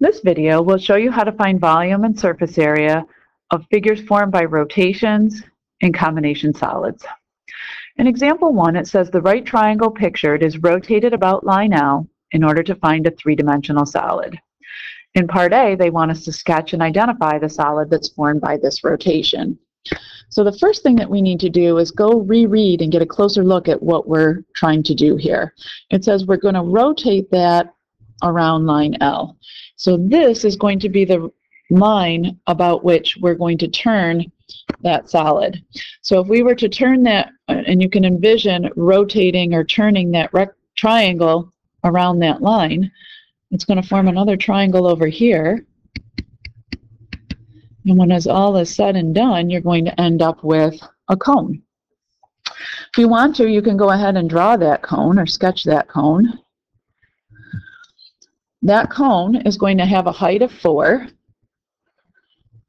This video will show you how to find volume and surface area of figures formed by rotations and combination solids. In example one, it says the right triangle pictured is rotated about line L in order to find a three-dimensional solid. In part A, they want us to sketch and identify the solid that's formed by this rotation. So the first thing that we need to do is go reread and get a closer look at what we're trying to do here. It says we're going to rotate that around line L. So this is going to be the line about which we're going to turn that solid. So if we were to turn that, uh, and you can envision rotating or turning that triangle around that line, it's going to form another triangle over here. And when it's all is said and done, you're going to end up with a cone. If you want to, you can go ahead and draw that cone or sketch that cone. That cone is going to have a height of 4.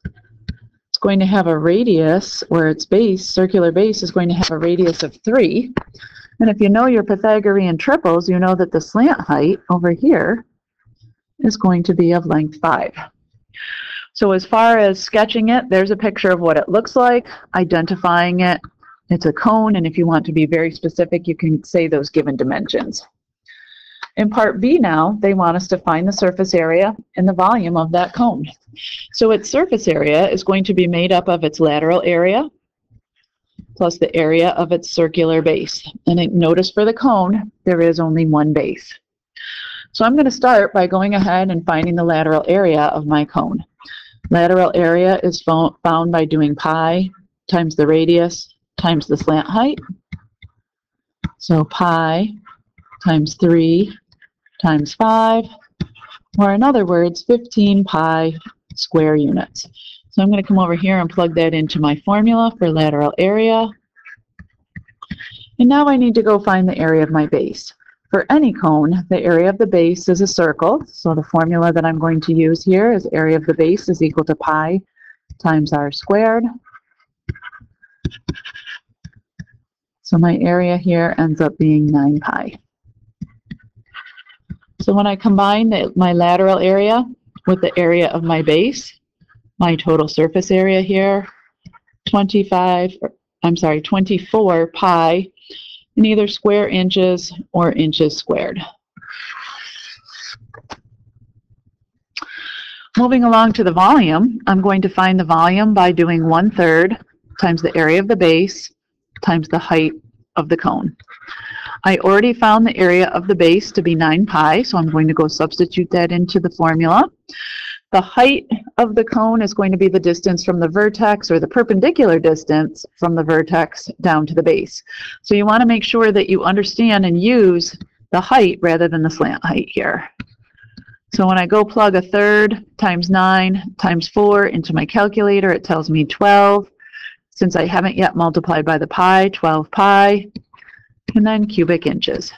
It's going to have a radius, where its base, circular base, is going to have a radius of 3. And if you know your Pythagorean triples, you know that the slant height over here is going to be of length 5. So as far as sketching it, there's a picture of what it looks like, identifying it. It's a cone, and if you want to be very specific, you can say those given dimensions. In part B now, they want us to find the surface area and the volume of that cone. So its surface area is going to be made up of its lateral area plus the area of its circular base. And notice for the cone, there is only one base. So I'm going to start by going ahead and finding the lateral area of my cone. Lateral area is found by doing pi times the radius times the slant height. So pi times 3 times 5, or in other words, 15 pi square units. So I'm going to come over here and plug that into my formula for lateral area. And now I need to go find the area of my base. For any cone, the area of the base is a circle. So the formula that I'm going to use here is area of the base is equal to pi times r squared. So my area here ends up being 9 pi. So when I combine the, my lateral area with the area of my base, my total surface area here, 25, I'm sorry, 24 pi in either square inches or inches squared. Moving along to the volume, I'm going to find the volume by doing one third times the area of the base times the height of the cone. I already found the area of the base to be 9 pi, so I'm going to go substitute that into the formula. The height of the cone is going to be the distance from the vertex or the perpendicular distance from the vertex down to the base. So you want to make sure that you understand and use the height rather than the slant height here. So when I go plug a third times 9 times 4 into my calculator, it tells me 12. Since I haven't yet multiplied by the pi, 12 pi and then cubic inches.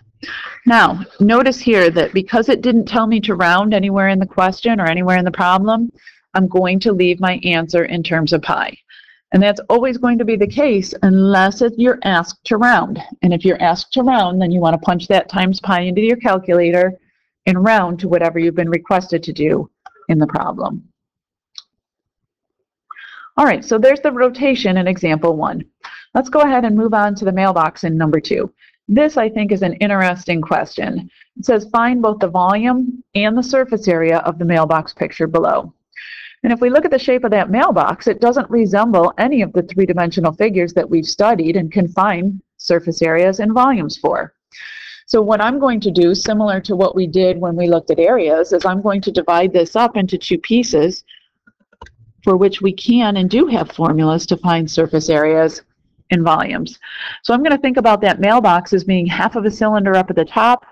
Now, notice here that because it didn't tell me to round anywhere in the question or anywhere in the problem, I'm going to leave my answer in terms of pi. And that's always going to be the case unless you're asked to round. And if you're asked to round, then you want to punch that times pi into your calculator and round to whatever you've been requested to do in the problem. All right, so there's the rotation in example one. Let's go ahead and move on to the mailbox in number two. This, I think, is an interesting question. It says find both the volume and the surface area of the mailbox picture below. And if we look at the shape of that mailbox, it doesn't resemble any of the three-dimensional figures that we've studied and can find surface areas and volumes for. So what I'm going to do, similar to what we did when we looked at areas, is I'm going to divide this up into two pieces for which we can and do have formulas to find surface areas in volumes. So I'm going to think about that mailbox as being half of a cylinder up at the top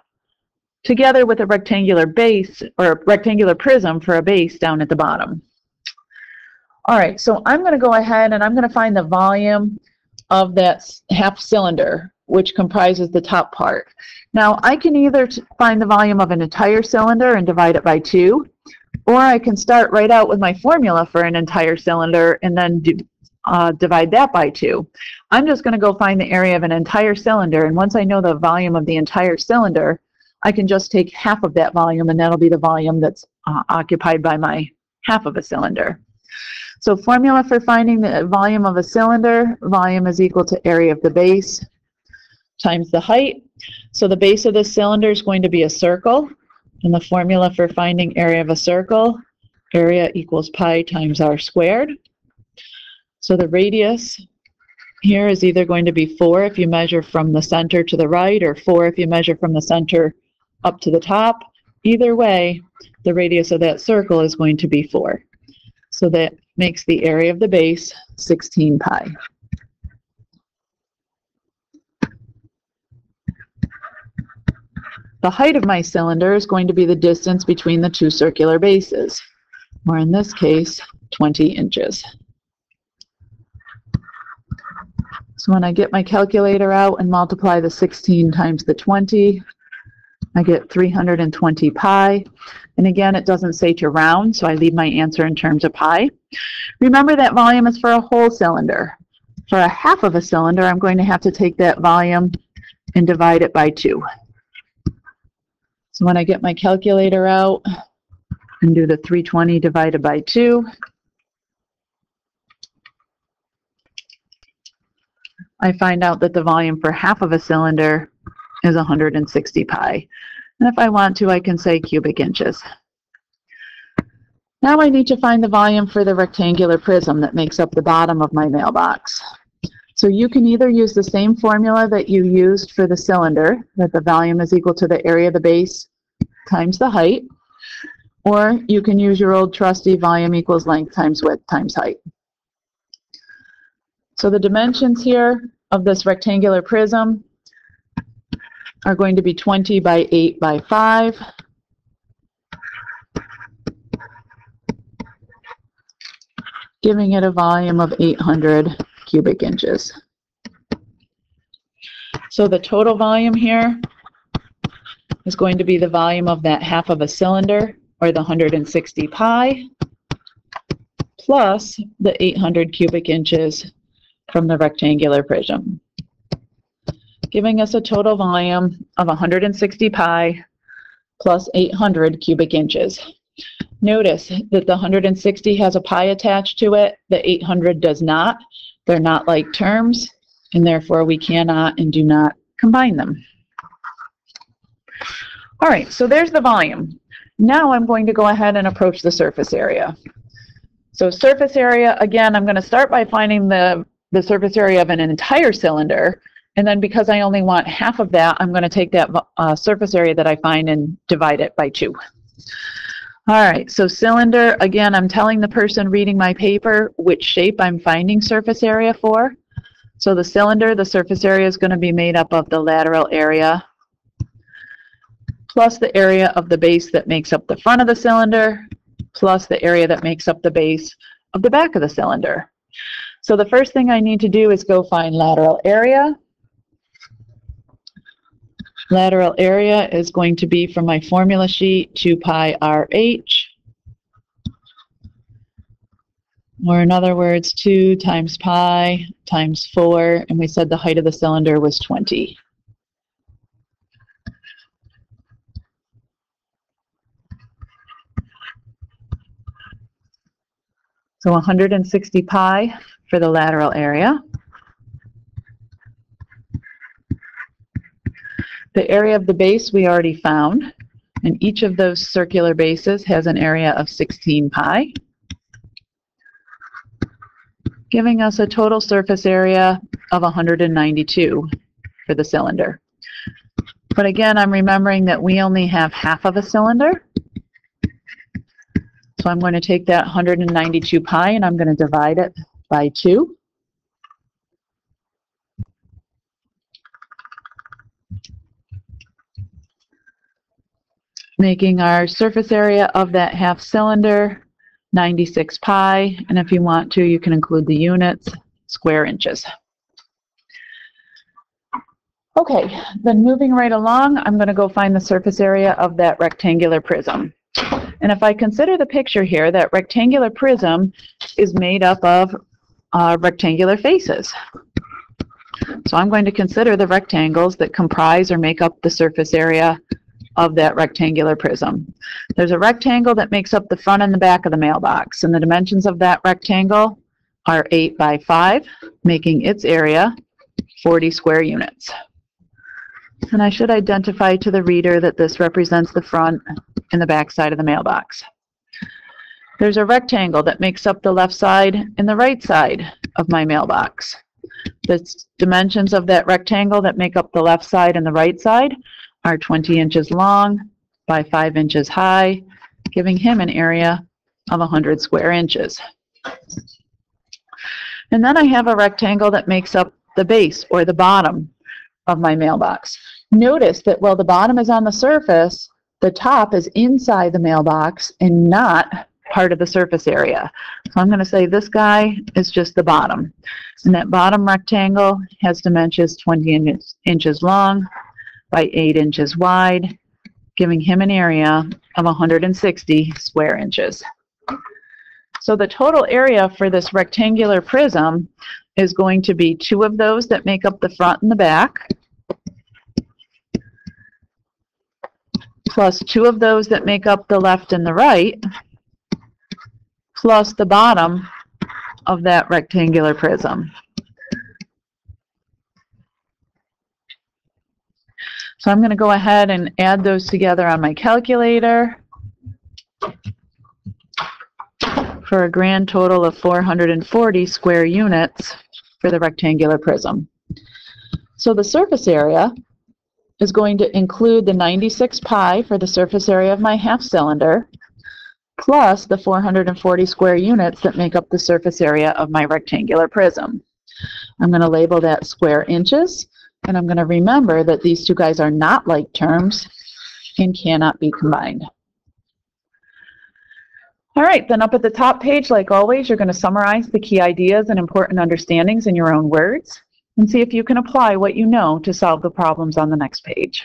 together with a rectangular base or a rectangular prism for a base down at the bottom. All right, so I'm going to go ahead and I'm going to find the volume of that half cylinder, which comprises the top part. Now, I can either find the volume of an entire cylinder and divide it by 2, or I can start right out with my formula for an entire cylinder and then do, uh, divide that by 2. I'm just going to go find the area of an entire cylinder, and once I know the volume of the entire cylinder, I can just take half of that volume and that'll be the volume that's uh, occupied by my half of a cylinder. So formula for finding the volume of a cylinder, volume is equal to area of the base times the height. So the base of the cylinder is going to be a circle. And the formula for finding area of a circle, area equals pi times r squared. So the radius here is either going to be 4 if you measure from the center to the right, or 4 if you measure from the center up to the top. Either way, the radius of that circle is going to be 4. So that makes the area of the base 16 pi. The height of my cylinder is going to be the distance between the two circular bases, or in this case, 20 inches. So when I get my calculator out and multiply the 16 times the 20, I get 320 pi. And again, it doesn't say to round, so I leave my answer in terms of pi. Remember that volume is for a whole cylinder. For a half of a cylinder, I'm going to have to take that volume and divide it by 2. So when I get my calculator out and do the 320 divided by 2, I find out that the volume for half of a cylinder is 160 pi. And if I want to, I can say cubic inches. Now I need to find the volume for the rectangular prism that makes up the bottom of my mailbox. So you can either use the same formula that you used for the cylinder, that the volume is equal to the area of the base times the height, or you can use your old trusty volume equals length times width times height. So the dimensions here of this rectangular prism are going to be 20 by 8 by 5. giving it a volume of 800 cubic inches. So the total volume here is going to be the volume of that half of a cylinder, or the 160 pi, plus the 800 cubic inches from the rectangular prism, giving us a total volume of 160 pi plus 800 cubic inches. Notice that the 160 has a pi attached to it, the 800 does not. They're not like terms, and therefore we cannot and do not combine them. All right, so there's the volume. Now I'm going to go ahead and approach the surface area. So surface area, again, I'm going to start by finding the, the surface area of an entire cylinder. And then because I only want half of that, I'm going to take that uh, surface area that I find and divide it by 2. All right, so cylinder, again, I'm telling the person reading my paper which shape I'm finding surface area for. So the cylinder, the surface area is going to be made up of the lateral area plus the area of the base that makes up the front of the cylinder plus the area that makes up the base of the back of the cylinder. So the first thing I need to do is go find lateral area. Lateral area is going to be from my formula sheet 2 pi RH. Or in other words, 2 times pi times 4, and we said the height of the cylinder was 20. So 160 pi for the lateral area. The area of the base we already found, and each of those circular bases has an area of 16 pi, giving us a total surface area of 192 for the cylinder. But again, I'm remembering that we only have half of a cylinder, so I'm going to take that 192 pi and I'm going to divide it by 2. making our surface area of that half cylinder 96 pi, and if you want to, you can include the units, square inches. Okay, then moving right along, I'm going to go find the surface area of that rectangular prism. And if I consider the picture here, that rectangular prism is made up of uh, rectangular faces. So I'm going to consider the rectangles that comprise or make up the surface area of that rectangular prism. There's a rectangle that makes up the front and the back of the mailbox, and the dimensions of that rectangle are 8 by 5, making its area 40 square units. And I should identify to the reader that this represents the front and the back side of the mailbox. There's a rectangle that makes up the left side and the right side of my mailbox. The dimensions of that rectangle that make up the left side and the right side are 20 inches long by 5 inches high, giving him an area of 100 square inches. And then I have a rectangle that makes up the base or the bottom of my mailbox. Notice that while the bottom is on the surface, the top is inside the mailbox and not part of the surface area. So I'm going to say this guy is just the bottom. And that bottom rectangle has dimensions 20 in inches long by 8 inches wide, giving him an area of 160 square inches. So the total area for this rectangular prism is going to be two of those that make up the front and the back, plus two of those that make up the left and the right, plus the bottom of that rectangular prism. So I'm going to go ahead and add those together on my calculator for a grand total of 440 square units for the rectangular prism. So the surface area is going to include the 96 pi for the surface area of my half cylinder, plus the 440 square units that make up the surface area of my rectangular prism. I'm going to label that square inches, and I'm going to remember that these two guys are not like terms and cannot be combined. All right, then up at the top page, like always, you're going to summarize the key ideas and important understandings in your own words and see if you can apply what you know to solve the problems on the next page.